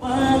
My